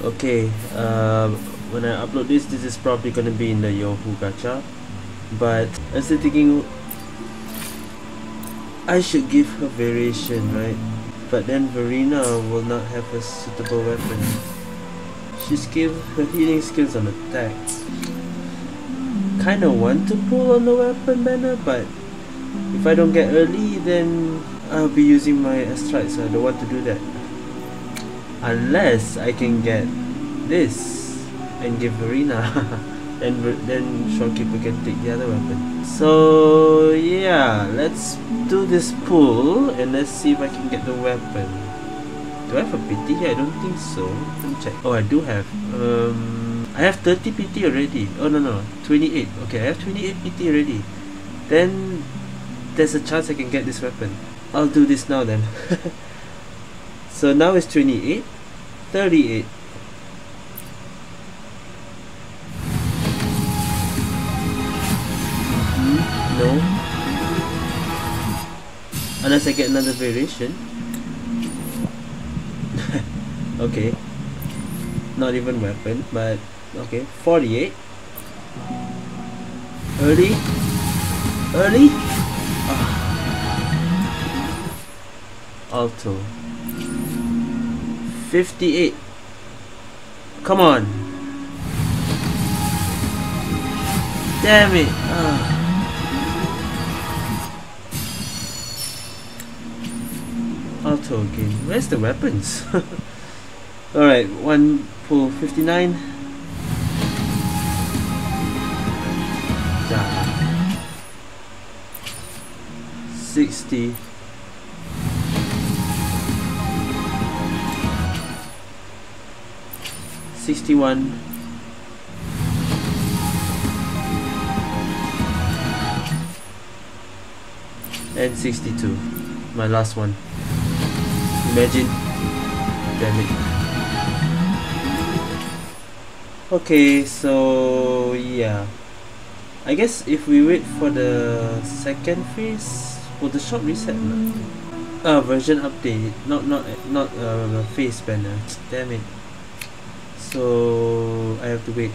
Okay, uh, when I upload this, this is probably gonna be in the Youhu gacha. But I'm still thinking I should give her variation, right? But then Verina will not have a suitable weapon. She skills her healing skills on attack. Kinda want to pull on the weapon banner, but if I don't get early, then I'll be using my astrite, so I don't want to do that. Unless I can get this and give Verina. then then Shorekeeper can take the other weapon. So yeah, let's do this pull and let's see if I can get the weapon. Do I have a PT here? I don't think so. Let me check. Oh, I do have. Um, I have 30 PT already. Oh no no, 28. Okay, I have 28 PT already. Then there's a chance I can get this weapon. I'll do this now then. so now it's 28, 38. No. Unless I get another variation. okay. Not even weapon, but okay. 48. Early. Early. Ah. Aalto. 58. Come on. Damn it. Ah. Aalto again. Where's the weapons? Alright, one pull 59. Down. 60. Sixty-one, and sixty-two. My last one. Imagine. Damn it. Okay, so yeah. I guess if we wait for the second phase, will the shop reset? Uh, version update, not not not uh, face banner. Damn it. So I have to wait.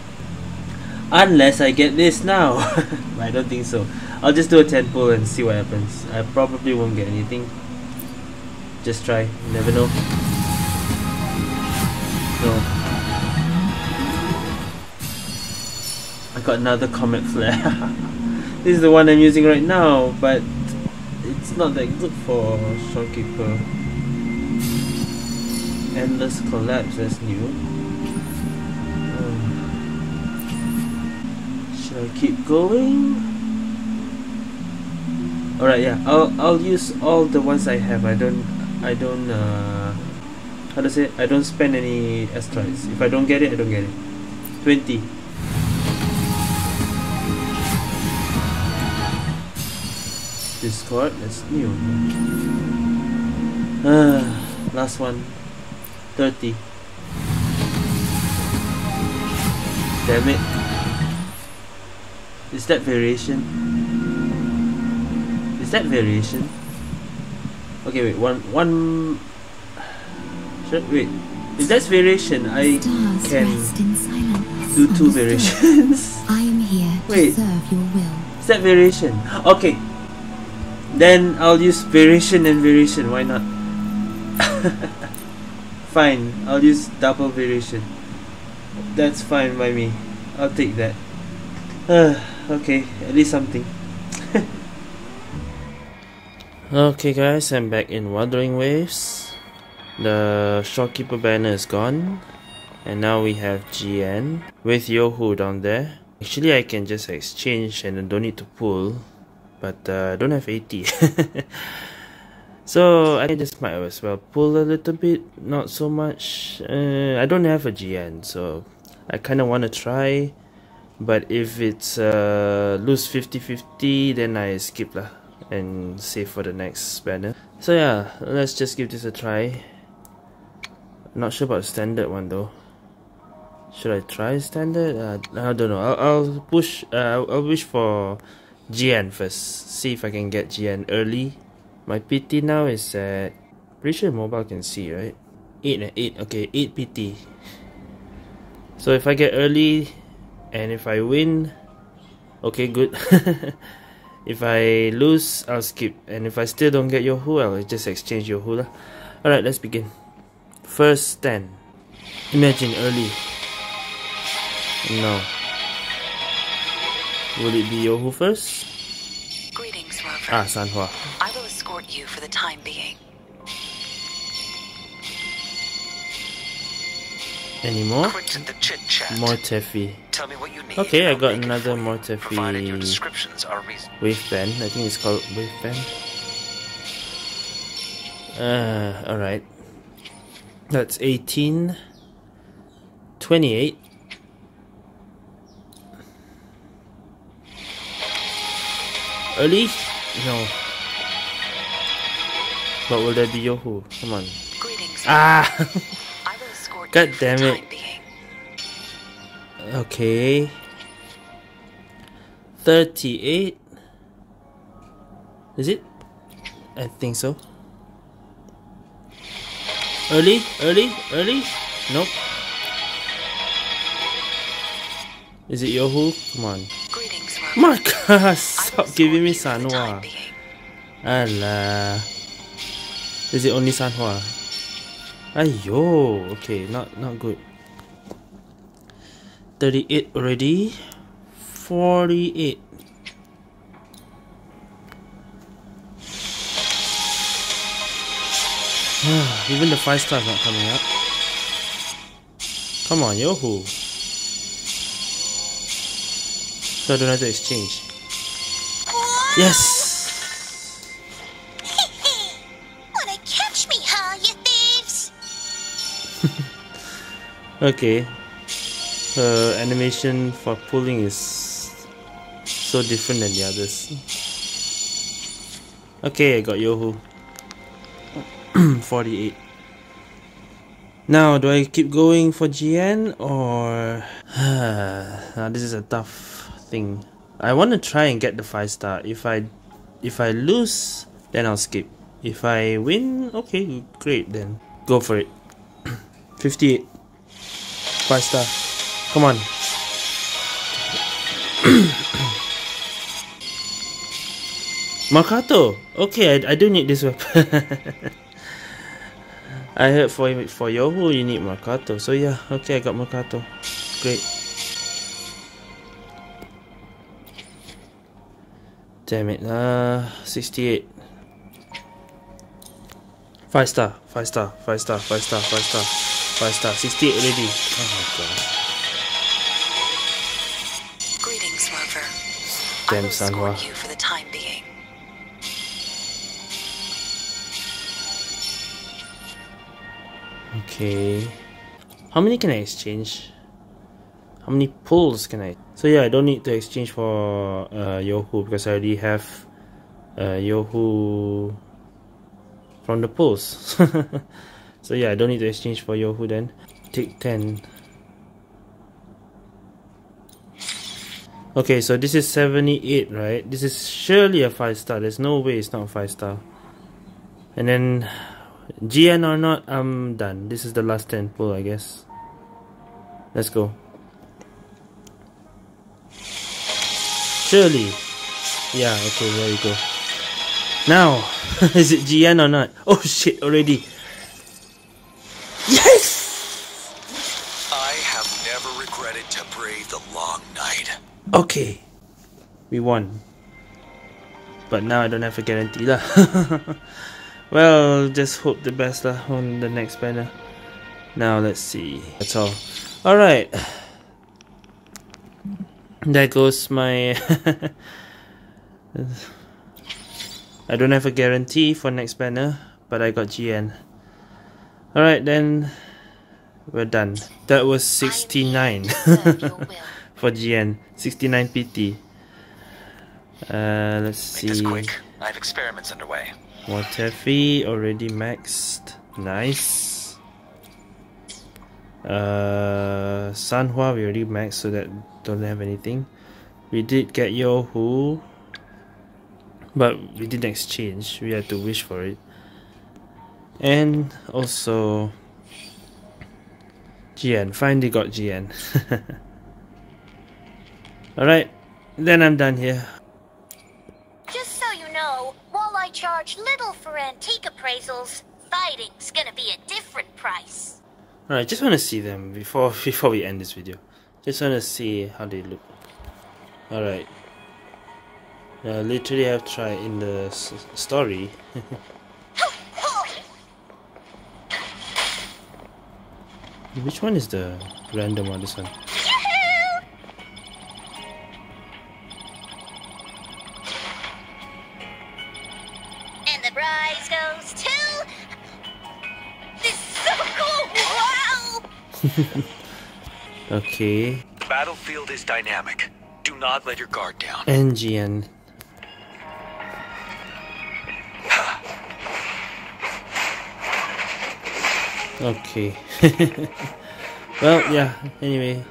Unless I get this now. I don't think so. I'll just do a 10 pull and see what happens. I probably won't get anything. Just try. You never know. No. I got another comet flare. this is the one I'm using right now, but it's not that good for Shorekeeper. Endless collapse, that's new. Keep going? Alright, yeah. I'll I'll use all the ones I have. I don't I don't uh how to say I don't spend any astrites. If I don't get it, I don't get it. 20. Discord, that's new. Uh, last one. 30. Damn it. Is that variation? Is that variation? Okay, wait, one, one. Should, wait, if that's variation, I Stars can do two variations. I am here Wait. serve your will. Is that variation? Okay. Then I'll use variation and variation. Why not? fine. I'll use double variation. That's fine by me. I'll take that. Okay, at least something. okay, guys, I'm back in Wuthering Waves. The Shorekeeper banner is gone, and now we have Jiyan with Youhu down there. Actually, I can just exchange and don't need to pull, but uh, I don't have 80. so I just might as well pull a little bit, not so much. Uh, I don't have a Jiyan, so I kind of want to try. But if it's uh, lose 50-50, then I skip lah and save for the next banner. So yeah, let's just give this a try. Not sure about standard one though. Should I try standard? Uh, I don't know. I'll, I'll push. Uh, I'll, wish for Jiyan first. See if I can get Jiyan early. My PT now is at. Pretty sure mobile can see right. Eight and eight. Okay, eight PT. So if I get early and if I win, okay, good. if I lose, I'll skip. And if I still don't get Youhu, I'll just exchange Youhu. lah. Alright, let's begin. First stand. Imagine early. No. Will it be Youhu first? Greetings, Rover. Ah, Sanhua. I will escort you for the time being. Any more? Quit the chit chat. Mortefi. Tell me what you need. Okay, I got another more. Provided your descriptions are reasonable. Waveband. I think it's called Waveband. Uh, alright. That's 18. 28. Early? No. But will there be Youhu? Come on. Greetings. Ah! God damn it. okay. 38. Is it? I think so. Early? Early? Early? Nope. Is it Youhu? Come on. Marcus! I Stop giving me you for the Sanhua. being. Is it only Sanhua? Ayo. Okay, not not good. 38 already. 48. Even the 5 star's not coming up. Come on, Youhu. So I don't have to exchange. Yes! Okay. Her animation for pulling is so different than the others. Okay, I got Youhu. 48. Now, do I keep going for Jiyan or. now, this is a tough thing. I want to try and get the 5 star. If I if I lose, then I'll skip. If I win, okay, great then. Go for it. 58. 5 star. Come on. Mercato. Okay, I, I do need this weapon. I heard for for Youhu you need Mercato. So yeah, okay, I got Mercato. Great. Damn it. Uh 68. 5 star, 5 star, 5 star, 5 star, 5 star, 5 star, 68 already. Oh my god. Greetings, Rover. Damn, I will Sanhua. escort you for the time being. Okay. How many can I exchange? How many pulls can I? So yeah, I don't need to exchange for uh, Youhu because I already have uh, Youhu from the pulls. so yeah, I don't need to exchange for Youhu then. Take 10. Okay, so this is 78, right? This is surely a 5 star. There's no way it's not a 5 star. And then Jiyan or not, I'm done. This is the last 10 pull, I guess. Let's go. Surely. Yeah, okay, there you go. Now, is it Jiyan or not? Oh shit, already. Yes! I have never regretted to brave the long night. Okay. We won. But now I don't have a guarantee lah. well, just hope the best lah on the next banner. Now let's see. That's all. Alright. There goes my I don't have a guarantee for next banner, but I got Jiyan. Alright then we're done. That was 69 Serve your will. for Jiyan. 69 PT. Uh, let's Make this see. quick. I have experiments underway. Mortefi already maxed. Nice. Uh, Sanhua we already maxed, so that don't have anything. We did get Youhu, but we didn't exchange. We had to wish for it. And also, Jiyan. Finally got Jiyan. Alright, then I'm done here. Just so you know, while I charge little for antique appraisals, fighting's gonna be a different price. Alright, just want to see them before before we end this video. Just want to see how they look. Alright. Uh, literally, have tried in the s- story. Which one is the random one? This one. And the prize goes to. This is so cool! Wow! Okay. The battlefield is dynamic. Do not let your guard down. NGN. Okay. well, yeah. Anyway,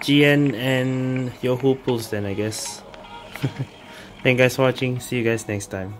Jiyan and Youhu pulls then, I guess. Thank you guys for watching. See you guys next time.